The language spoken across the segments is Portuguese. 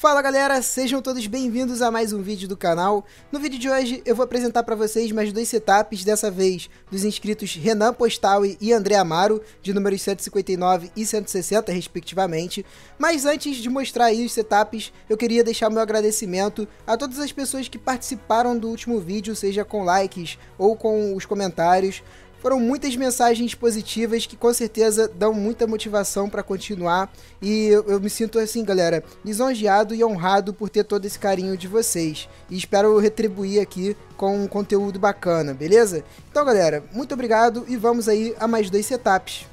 Fala galera, sejam todos bem-vindos a mais um vídeo do canal. No vídeo de hoje eu vou apresentar para vocês mais dois setups, dessa vez dos inscritos Renan Postaui e André Amaro, de números 159 e 160 respectivamente. Mas antes de mostrar aí os setups, eu queria deixar meu agradecimento a todas as pessoas que participaram do último vídeo, seja com likes ou com os comentários. Foram muitas mensagens positivas que com certeza dão muita motivação para continuar e eu, eu, me sinto assim, galera, lisonjeado e honrado por ter todo esse carinho de vocês e espero retribuir aqui com um conteúdo bacana, beleza? Então, galera, muito obrigado e vamos aí a mais dois setups.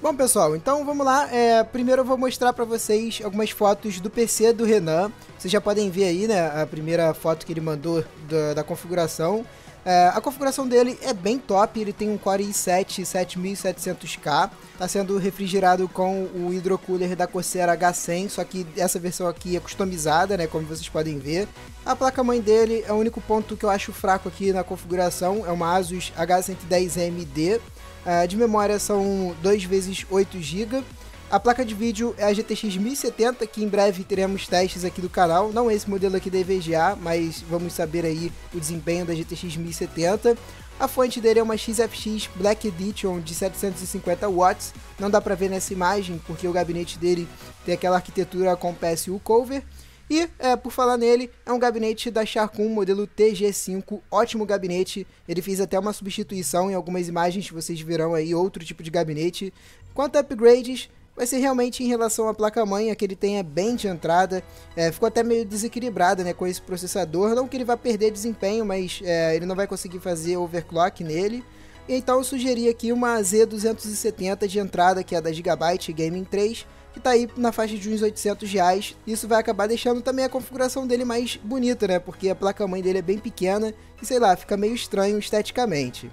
Bom, pessoal, então vamos lá. É, primeiro eu vou mostrar para vocês algumas fotos do PC do Renan. Vocês já podem ver aí, né, a primeira foto que ele mandou da, da configuração. É, a configuração dele é bem top, ele tem um Core i7 7700K, está sendo refrigerado com o hidrocooler da Corsair H100, só que essa versão aqui é customizada, né, como vocês podem ver. A placa-mãe dele é o único ponto que eu acho fraco aqui na configuração, é uma Asus H110MD, é, de memória são 2 vezes 8 GB, a placa de vídeo é a GTX 1070, que em breve teremos testes aqui do canal. Não esse modelo aqui da EVGA, mas vamos saber aí o desempenho da GTX 1070. A fonte dele é uma XFX Black Edition de 750 watts. Não dá para ver nessa imagem, porque o gabinete dele tem aquela arquitetura com PSU cover. E, é, por falar nele, é um gabinete da Sharkun modelo TG5, ótimo gabinete. Ele fez até uma substituição em algumas imagens, vocês verão aí outro tipo de gabinete. Quanto a upgrades, vai ser realmente em relação à placa-mãe, que ele tem é bem de entrada, é, ficou até meio desequilibrada né, com esse processador, não que ele vá perder desempenho, mas é, ele não vai conseguir fazer overclock nele. Então eu sugeri aqui uma Z270 de entrada, que é da Gigabyte Gaming 3, que está aí na faixa de uns 800 reais. Isso vai acabar deixando também a configuração dele mais bonita, né? Porque a placa-mãe dele é bem pequena e sei lá, fica meio estranho esteticamente.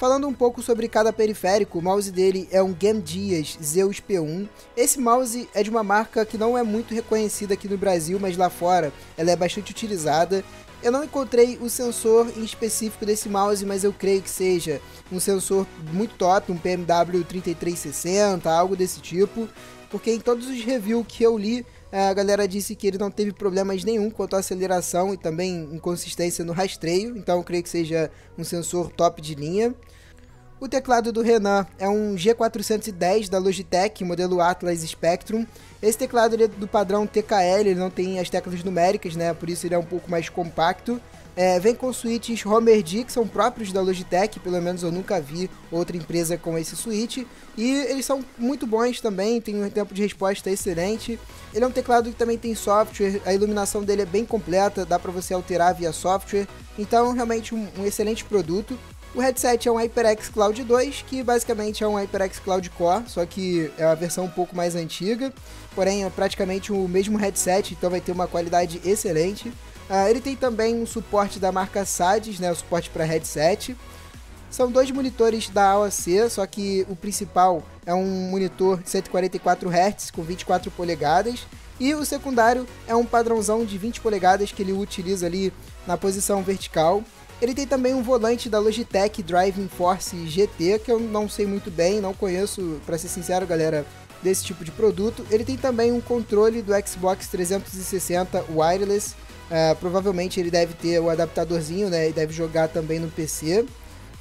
Falando um pouco sobre cada periférico, o mouse dele é um Game Gears Zeus P1. Esse mouse é de uma marca que não é muito reconhecida aqui no Brasil, mas lá fora ela é bastante utilizada. Eu não encontrei o sensor em específico desse mouse, mas eu creio que seja um sensor muito top, um PMW 3360, algo desse tipo, porque em todos os reviews que eu li, a galera disse que ele não teve problemas nenhum quanto à aceleração e também inconsistência no rastreio, então creio que seja um sensor top de linha. O teclado do Renan é um G410 da Logitech, modelo Atlas Spectrum. Esse teclado é do padrão TKL, ele não tem as teclas numéricas, né? Por isso ele é um pouco mais compacto. É, vem com switches Homer D, que são próprios da Logitech, pelo menos eu nunca vi outra empresa com esse switch. E eles são muito bons também, tem um tempo de resposta excelente. Ele é um teclado que também tem software, a iluminação dele é bem completa, dá para você alterar via software. Então, realmente um, um excelente produto. O headset é um HyperX Cloud 2, que basicamente é um HyperX Cloud Core, só que é a versão um pouco mais antiga, porém é praticamente o mesmo headset, então vai ter uma qualidade excelente. Uh, ele tem também um suporte da marca SADS, né, o suporte para headset. São dois monitores da AOC, só que o principal é um monitor 144 Hz com 24 polegadas e o secundário é um padrãozão de 20 polegadas que ele utiliza ali na posição vertical. Ele tem também um volante da Logitech Driving Force GT, que eu não sei muito bem, não conheço, para ser sincero, galera, desse tipo de produto. Ele tem também um controle do Xbox 360 wireless. Uh, provavelmente ele deve ter o adaptadorzinho, né? E deve jogar também no PC.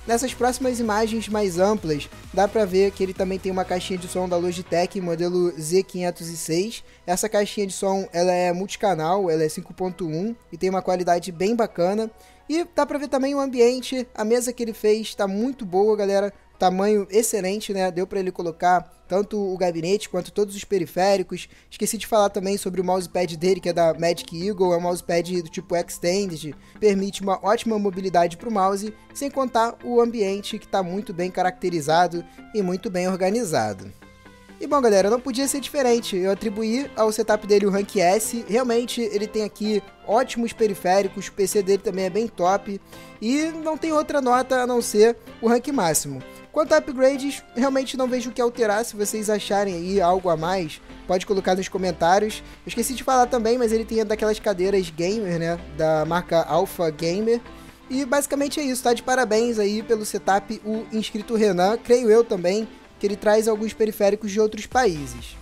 Nessas próximas imagens mais amplas, dá para ver que ele também tem uma caixinha de som da Logitech modelo Z506. Essa caixinha de som ela é multicanal, ela é 5.1 e tem uma qualidade bem bacana. E dá pra ver também o ambiente, a mesa que ele fez tá muito boa, galera. Tamanho excelente, né? Deu para ele colocar tanto o gabinete quanto todos os periféricos. Esqueci de falar também sobre o mousepad dele, que é da Magic Eagle, é um mousepad do tipo Extended, permite uma ótima mobilidade para o mouse, sem contar o ambiente que está muito bem caracterizado e muito bem organizado. E bom, galera, não podia ser diferente. Eu atribuí ao setup dele o Rank S. Realmente ele tem aqui ótimos periféricos, o PC dele também é bem top e não tem outra nota a não ser o rank máximo. Quanto a upgrades, realmente não vejo o que alterar. Se vocês acharem aí algo a mais, pode colocar nos comentários. Eu esqueci de falar também, mas ele tem daquelas cadeiras gamer, né, da marca Alpha Gamer. E basicamente é isso, tá de parabéns aí pelo setup o inscrito Renan, creio eu também que ele traz alguns periféricos de outros países.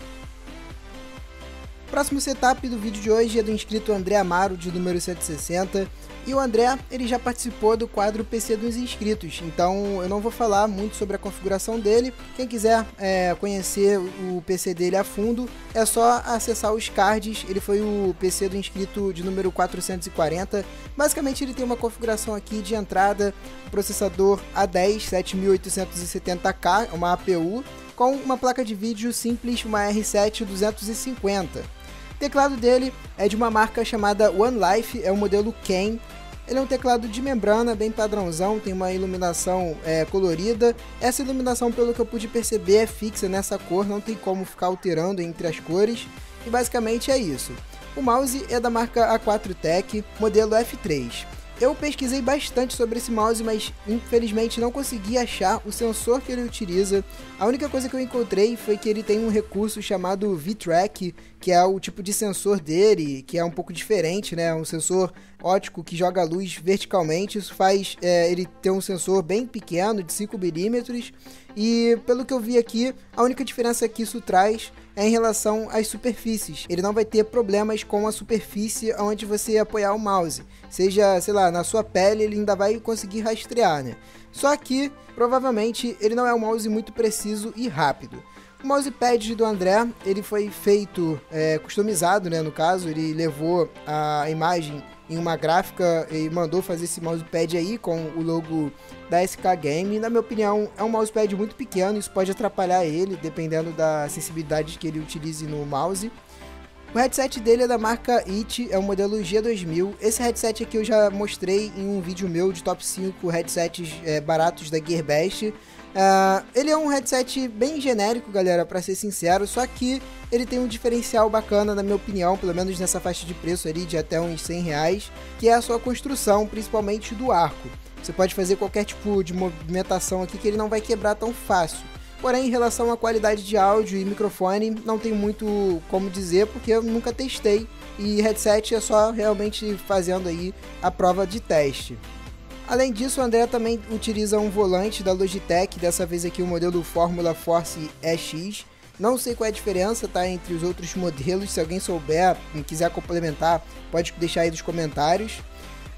Próximo setup do vídeo de hoje é do inscrito André Amaro, de número 160. E o André, ele já participou do quadro PC dos inscritos, então eu não vou falar muito sobre a configuração dele. Quem quiser é, conhecer o PC dele a fundo, é só acessar os cards. Ele foi o PC do inscrito de número 440. Basicamente ele tem uma configuração aqui de entrada, processador A10 7870K, uma APU, com uma placa de vídeo simples, uma R7 250. Teclado dele é de uma marca chamada One Life, é o modelo Ken. Ele é um teclado de membrana, bem padrãozão, tem uma iluminação é, colorida. Essa iluminação, pelo que eu pude perceber, é fixa nessa cor, não tem como ficar alterando entre as cores. E basicamente é isso. O mouse é da marca A4 Tech, modelo F3. Eu pesquisei bastante sobre esse mouse, mas infelizmente não consegui achar o sensor que ele utiliza. A única coisa que eu encontrei foi que ele tem um recurso chamado V-Track, que é o tipo de sensor dele, que é um pouco diferente, né? Um sensor ótico que joga luz verticalmente. Isso faz é, ele ter um sensor bem pequeno, de 5 milímetros. E pelo que eu vi aqui, a única diferença que isso traz é em relação às superfícies. Ele não vai ter problemas com a superfície onde você apoiar o mouse. Seja, sei lá, na sua pele, ele ainda vai conseguir rastrear, né? Só que, provavelmente, ele não é um mouse muito preciso e rápido. O mousepad do André, ele foi feito é, customizado, né? No caso, ele levou a imagem em uma gráfica e mandou fazer esse mousepad aí com o logo da SK Game. Na minha opinião, é um mousepad muito pequeno, isso pode atrapalhar ele, dependendo da sensibilidade que ele utilize no mouse. O headset dele é da marca IT, é o modelo G2000. Esse headset aqui eu já mostrei em um vídeo meu de top 5 headsets é, baratos da Gearbest. Uh, ele é um headset bem genérico, galera, para ser sincero, só que ele tem um diferencial bacana, na minha opinião, pelo menos nessa faixa de preço ali de até uns 100 reais, que é a sua construção, principalmente do arco. Você pode fazer qualquer tipo de movimentação aqui que ele não vai quebrar tão fácil. Porém, em relação à qualidade de áudio e microfone, não tem muito como dizer, porque eu nunca testei e headset é só realmente fazendo aí a prova de teste. Além disso, o André também utiliza um volante da Logitech, dessa vez aqui o modelo Fórmula Force EX. Não sei qual é a diferença tá, entre os outros modelos, se alguém souber e quiser complementar, pode deixar aí nos comentários.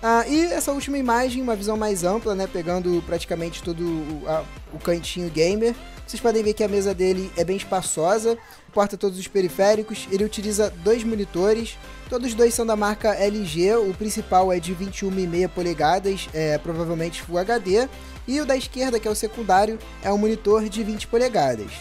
Ah, e essa última imagem, uma visão mais ampla, né, pegando praticamente todo o, a, o cantinho gamer. Vocês podem ver que a mesa dele é bem espaçosa, porta todos os periféricos, ele utiliza dois monitores, todos dois são da marca LG, o principal é de 21,5 polegadas, é provavelmente Full HD, e o da esquerda, que é o secundário, é um monitor de 20 polegadas.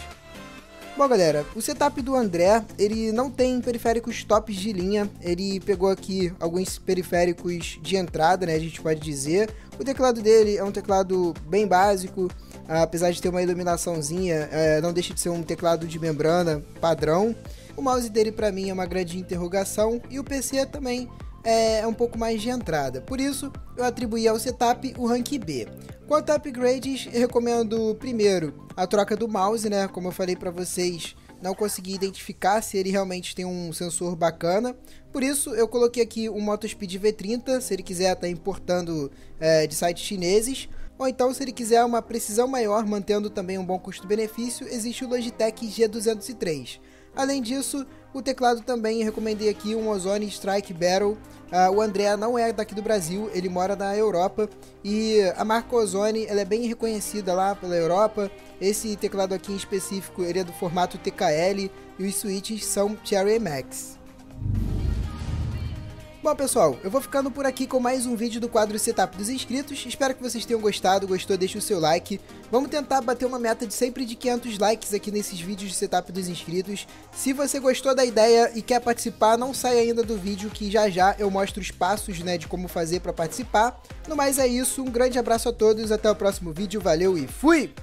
Bom, galera, o setup do André, ele não tem periféricos tops de linha, ele pegou aqui alguns periféricos de entrada, né, a gente pode dizer. O teclado dele é um teclado bem básico, apesar de ter uma iluminaçãozinha, é, não deixa de ser um teclado de membrana padrão. O mouse dele para mim é uma grande interrogação e o PC também é um pouco mais de entrada. Por isso, eu atribuí ao setup o rank B. Quanto a upgrades, eu recomendo primeiro a troca do mouse, né? Como eu falei para vocês, não consegui identificar se ele realmente tem um sensor bacana. Por isso, eu coloquei aqui um Motospeed V30, se ele quiser estar tá importando é, de sites chineses. Ou então, se ele quiser uma precisão maior, mantendo também um bom custo-benefício, existe o Logitech G203. Além disso, o teclado também recomendei aqui um Ozone Strike Battle. Uh, o André não é daqui do Brasil, ele mora na Europa e a marca Ozone ela é bem reconhecida lá pela Europa. Esse teclado aqui em específico ele é do formato TKL e os switches são Cherry Max. Bom, pessoal, eu vou ficando por aqui com mais um vídeo do quadro Setup dos Inscritos. Espero que vocês tenham gostado. Gostou, deixe o seu like. Vamos tentar bater uma meta de sempre de 500 likes aqui nesses vídeos de Setup dos Inscritos. Se você gostou da ideia e quer participar, não saia ainda do vídeo que já já eu mostro os passos né, de como fazer para participar. No mais é isso, um grande abraço a todos, até o próximo vídeo, valeu e fui!